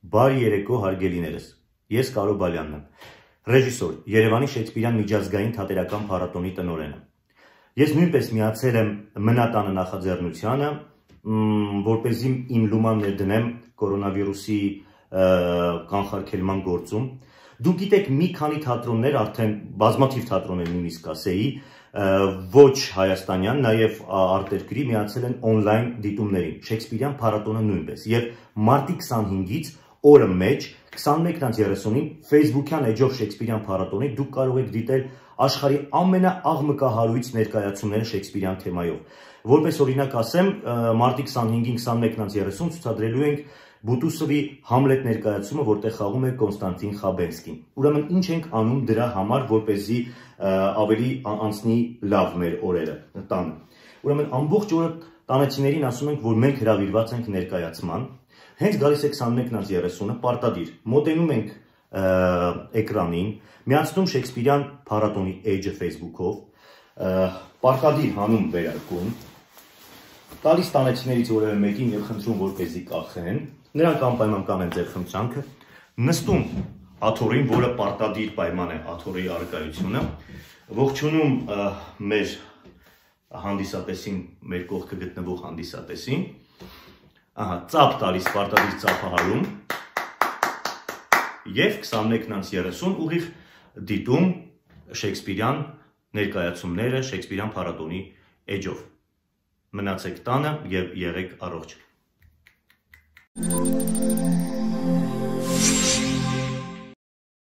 Բարի երեկո հարգելիներս։ Ես Կարո Բալյանն եմ։ Ռեժիսոր, Երևանի Շեքսպիրյան միջազգային թատերական փառատոնի տնօրենը։ Ես նույնպես միացել եմ մնատանը նախաձեռնությանը, որ เป զի իմ լուման ներդնեմ կորոնավիրուսի կանխարգելման գործում։ Դուք գիտեք, մի քանի թատրոններ արդեն բազմաթիվ թատրոններ նույնիսկ ասեի, ոչ հայաստանյան, նաև արտերկրի միացել են on-line դիտումներին։ Շեքսպիրյան փառատոնը նույնպես։ Եվ մարտի 25-ից օրը մեջ 21:30-ին Facebook-յան էջով Շեքսպիրյան փառատոնի դուք կարող եք դիտել աշխարհի ամենաաղմկահարույց ներկայացումները Շեքսպիրյան թեմայով։ Որպես օրինակ ասեմ, մարտի 25-ին 21:30 ցուցադրելու ենք Բուտուսովի Համլետ ներկայացումը, որտեղ խաղում է Կոնստանտին Խաբենսկին։ Ուրեմն ինչ ենք անում դրա համար, որ เป զի ավելի անցնի լավ մեր օրերը տանը։ Ուրեմն ամբողջ օրը տանեցիներին ասում ենք, որ մենք հravirված ենք ներկայացման, Հենց գալիս է 21:30-ը պարտադիր մոտենում ենք էկրանին, միացնում Շեքսպիրյան փառատոնի էջը Facebook-ով, պարտադիր հանում վերարկում, տալիս տանեցիներից որևէ մեկին եւ խնդրում որպեսզի կախեն, նրանք անպայման կանեն ձեր խնդրանքը, նստում աթորին, որը պարտադիր պայման է աթորի արկայությունը, ողջունում մեր հանդիսատեսին, մեր կողքը գտնվող հանդիսատեսին, ահա ծափ տալիս պարտադիր ծափահարում եւ 21-30 ուղիղ դիտում Շեքսպիրյան ներկայացումները Շեքսպիրյան փառատոնի էջով մնացեք տանը եւ եղեք առողջ Thank you.